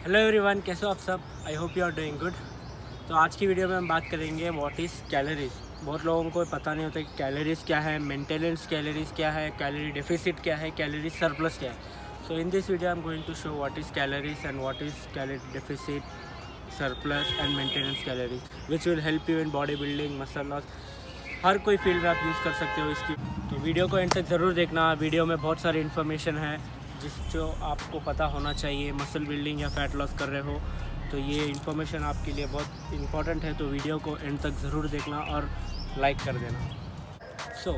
Hello everyone कैसे हो आप सब? I hope you are doing good तो आज की वीडियो में हम बात करेंगे व्हाट इज़ कैलोरीज बहुत लोगों को पता नहीं होता कि कैलोरीज क्या है मेंटेनेंस कैलोरीज क्या है कैलोरी डेफिसिट क्या है कैलोरी सरप्लस क्या है. So in this video I am going to show what is calories and what is calorie deficit surplus and maintenance calories which will help you in body building muscle loss हर कोई field में आप use कर सकते हो इसकी. तो video को and तक ज़रूर देखना. वीडियो में बहुत सारी इन्फॉर्मेशन है. जिस जो आपको पता होना चाहिए मसल बिल्डिंग या फैट लॉस कर रहे हो तो ये इन्फॉर्मेशन आपके लिए बहुत इंपॉर्टेंट है तो वीडियो को एंड तक ज़रूर देखना और लाइक कर देना। So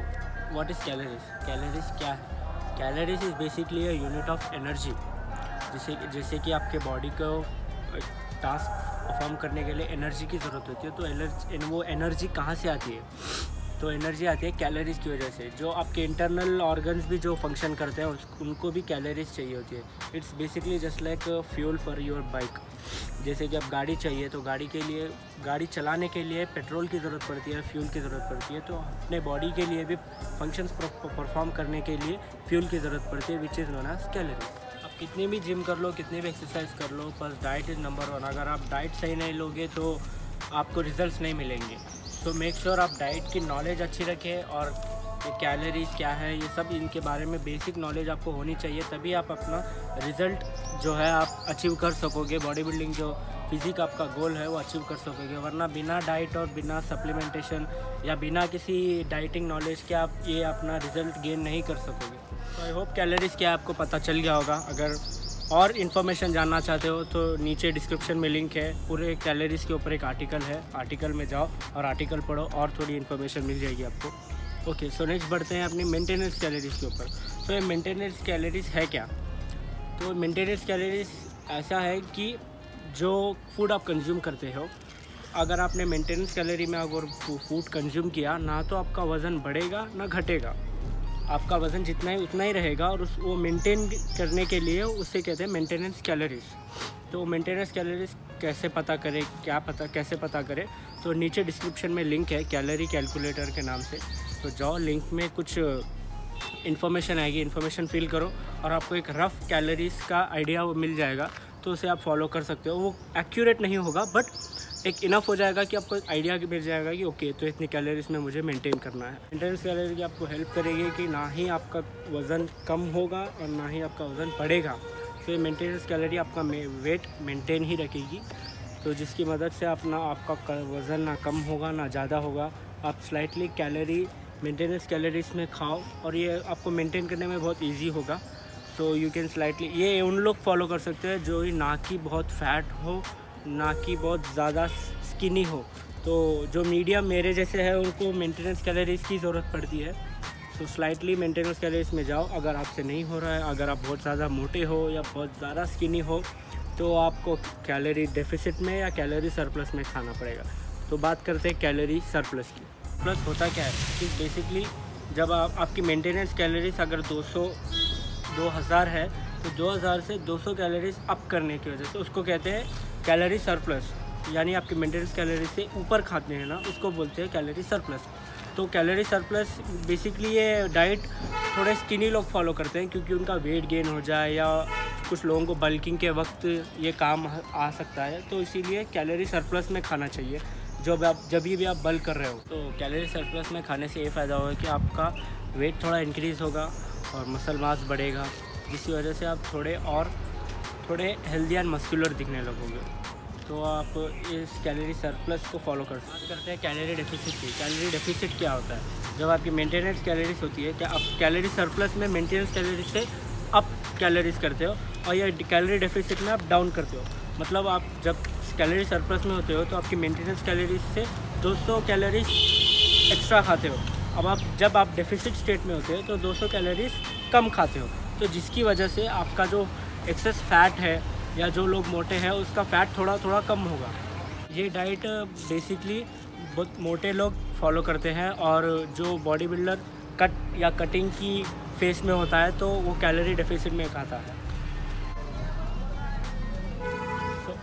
what is calories calories क्या है? Calories is basically a unit of energy जैसे जैसे कि आपके बॉडी को टास्क परफॉर्म करने के लिए एनर्जी की ज़रूरत होती है। तो एनर्जी वो एनर्जी कहाँ से आती है? तो एनर्जी आती है कैलोरीज की वजह से। जो आपके इंटरनल ऑर्गन्स भी जो फ़ंक्शन करते हैं उनको भी कैलोरीज चाहिए होती है। It's basically just like fuel for your bike जैसे कि आप गाड़ी चाहिए तो गाड़ी के लिए, गाड़ी चलाने के लिए पेट्रोल की ज़रूरत पड़ती है फ्यूल की ज़रूरत पड़ती है। तो अपने बॉडी के लिए भी फ़ंक्शंस परफॉर्म करने के लिए फ्यूल की ज़रूरत पड़ती है which is known as calories आप कितनी भी जिम कर लो, कितनी भी एक्सरसाइज कर लो, बस डाइट इज़ नंबर वन अगर आप डाइट सही नहीं लोगे तो आपको रिज़ल्ट नहीं मिलेंगे। तो मेक श्योर आप डाइट की नॉलेज अच्छी रखें और ये कैलोरीज क्या है, ये सब इनके बारे में बेसिक नॉलेज आपको होनी चाहिए, तभी आप अपना रिज़ल्ट जो है आप अचीव कर सकोगे। बॉडी बिल्डिंग जो फिज़िक आपका गोल है, वो अचीव कर सकोगे। वरना बिना डाइट और बिना सप्लीमेंटेशन या बिना किसी डाइटिंग नॉलेज के आप ये अपना रिज़ल्ट गेन नहीं कर सकोगे। तो आई होप कैलोरीज क्या आपको पता चल गया होगा, अगर और इन्फॉर्मेशन जानना चाहते हो तो नीचे डिस्क्रिप्शन में लिंक है। पूरे कैलरीज के ऊपर एक आर्टिकल है। आर्टिकल में जाओ और आर्टिकल पढ़ो और थोड़ी इन्फॉर्मेशन मिल जाएगी आपको। ओके सो नेक्स्ट बढ़ते हैं अपनी मेंटेनेंस कैलरीज के ऊपर। तो ये मेंटेनेंस कैलरीज है क्या? तो मेंटेनेंस कैलरीज ऐसा है कि जो फ़ूड आप कंज्यूम करते हो, अगर आपने मेंटेनेंस कैलोरी में अगर फ़ूड कंज्यूम किया, ना तो आपका वज़न बढ़ेगा, ना घटेगा। आपका वज़न जितना ही उतना ही रहेगा और उस वो मेंटेन करने के लिए उससे कहते हैं मेंटेनेंस कैलोरीज तो मेंटेनेंस कैलोरीज कैसे पता करें, क्या पता कैसे पता करें? तो नीचे डिस्क्रिप्शन में लिंक है कैलोरी कैलकुलेटर के नाम से. तो जाओ लिंक में कुछ इन्फॉर्मेशन आएगी इन्फॉर्मेशन फिल करो और आपको एक रफ़ कैलोरीज का आइडिया मिल जाएगा. तो उसे आप फॉलो कर सकते हो। वो एक्यूरेट नहीं होगा बट एक इनफ हो जाएगा कि आपको आइडिया मिल जाएगा कि ओके तो इतनी कैलोरीज में मुझे मेंटेन करना है। मेंटेनेंस कैलोरी आपको हेल्प करेगी कि ना ही आपका वज़न कम होगा और ना ही आपका वज़न बढ़ेगा। तो ये मेंटेनेंस कैलोरी आपका वेट मेंटेन ही रखेगी। तो जिसकी मदद से आप ना, आपका वज़न ना कम होगा, ना ज़्यादा होगा, आप स्लाइटली कैलोरी मेंटेनेंस कैलोरीज में खाओ और ये आपको मेंटेन करने में बहुत इजी होगा। तो यू कैन स्लाइटली ये उन लोग फॉलो कर सकते हैं जो ना कि बहुत फैट हो, ना कि बहुत ज़्यादा स्किनी हो। तो जो मीडियम मेरे जैसे है, उनको मेंटेनेंस कैलोरीज की ज़रूरत पड़ती है। तो स्लाइटली मेंटेनेंस कैलोरीज में जाओ। अगर आपसे नहीं हो रहा है, अगर आप बहुत ज़्यादा मोटे हो या बहुत ज़्यादा स्किनी हो तो आपको कैलोरी डेफिसिट में या कैलोरी सरप्लस में खाना पड़ेगा। तो बात करते हैं कैलोरी सरप्लस की। प्लस होता क्या है कि बेसिकली जब आप, आपकी मेंटेनेंस कैलोरीज अगर 200 2000 है तो 2000 से 200 कैलोरीज अप करने की वजह से उसको कहते हैं कैलोरी सरप्लस यानी आपकी मेंटेनेंस कैलोरी से ऊपर खाते हैं ना, उसको बोलते हैं कैलोरी सरप्लस तो कैलोरी सरप्लस बेसिकली ये डाइट थोड़े स्किनी लोग फॉलो करते हैं, क्योंकि उनका वेट गेन हो जाए या कुछ लोगों को बल्किंग के वक्त ये काम आ सकता है। तो इसीलिए कैलोरी सरप्लस में खाना चाहिए। जब आप, जब भी आप बल्क कर रहे हो तो कैलोरी सरप्लस में खाने से ये फ़ायदा होगा कि आपका वेट थोड़ा इंक्रीज़ होगा। और मसल मास बढ़ेगा, जिसकी वजह से आप थोड़े और, थोड़े हेल्दी एंड मस्कुलर दिखने लगोगे। तो आप इस कैलोरी सरप्लस को फॉलो कर, बात करते हैं कैलोरी डेफिसिट की। कैलोरी डेफिसिट क्या होता है? जब आपकी मेंटेनेंस कैलोरीज होती है, क्या आप कैलोरी सरप्लस में मेंटेनेंस कैलोरीज से अप कैलोरीज करते हो? और या कैलोरी डेफिसिट में आप डाउन करते हो? मतलब आप जब कैलोरी सरप्लस में होते हो तो आपकी मेंटेनेंस कैलोरीज से 200 कैलोरीज एक्स्ट्रा खाते हो। अब आप, जब आप डेफिसिट स्टेट में होते हो तो 200 कैलोरीज कम खाते हो। तो जिसकी वजह से आपका जो एक्सेस फैट है, या जो लोग मोटे हैं, उसका फ़ैट थोड़ा थोड़ा कम होगा। ये डाइट बेसिकली बहुत मोटे लोग फॉलो करते हैं, और जो बॉडी बिल्डर कट या कटिंग की फेस में होता है तो वो कैलोरी डेफिसिट में खाता है।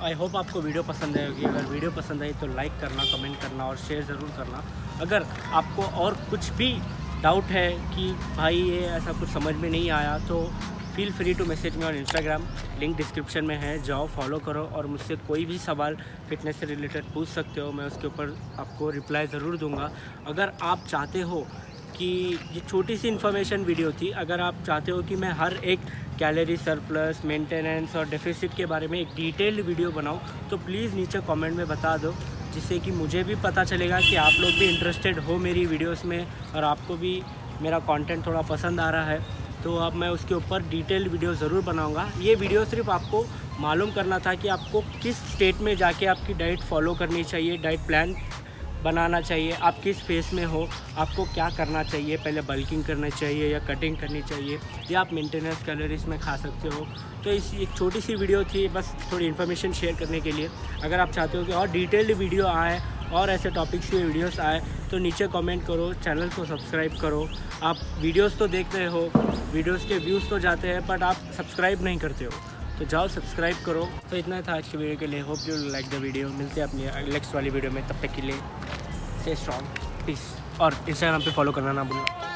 आई होप आपको वीडियो पसंद आएगी अगर वीडियो पसंद आई तो लाइक करना कमेंट करना और शेयर ज़रूर करना। अगर आपको और कुछ भी डाउट है कि भाई ये ऐसा कुछ समझ में नहीं आया तो feel free to message me on Instagram link description में है, जाओ फॉलो करो और मुझसे कोई भी सवाल फिटनेस से रिलेटेड पूछ सकते हो। मैं उसके ऊपर आपको रिप्लाई ज़रूर दूँगा। अगर आप चाहते हो कि ये छोटी सी इन्फॉर्मेशन वीडियो थी। अगर आप चाहते हो कि मैं हर एक कैलोरी सरप्लस मेंटेनेंस और डेफिसिट के बारे में एक डिटेल्ड वीडियो बनाऊँ तो प्लीज़ नीचे कमेंट में बता दो, जिससे कि मुझे भी पता चलेगा कि आप लोग भी इंटरेस्टेड हो मेरी वीडियोस में और आपको भी मेरा कंटेंट थोड़ा पसंद आ रहा है। तो अब मैं उसके ऊपर डिटेल वीडियो ज़रूर बनाऊँगा। ये वीडियो सिर्फ़ आपको मालूम करना था कि आपको किस स्टेट में जाके आपकी डाइट फॉलो करनी चाहिए डाइट प्लान बनाना चाहिए। आप किस फेस में हो, आपको क्या करना चाहिए? पहले बल्किंग करना चाहिए या कटिंग करनी चाहिए, या आप मेंटेनेंस कैलोरीज में खा सकते हो। तो इस एक छोटी सी वीडियो थी, बस थोड़ी इन्फॉर्मेशन शेयर करने के लिए। अगर आप चाहते हो कि और डिटेल्ड वीडियो आए, और ऐसे टॉपिक्स के वीडियोस आए तो नीचे कमेंट करो चैनल को सब्सक्राइब करो। आप वीडियोस तो देख रहे हो वीडियोस के व्यूज़ तो जाते हैं बट आप सब्सक्राइब नहीं करते हो। तो जाओ सब्सक्राइब करो। तो इतना था आज के वीडियो के लिए। Hope you like the video मिलते हैं अपनी नेक्स्ट वाली वीडियो में। तब तक के लिए से स्ट्रॉन्ग पीस और इंस्टाग्राम पे फॉलो करना ना भूलना।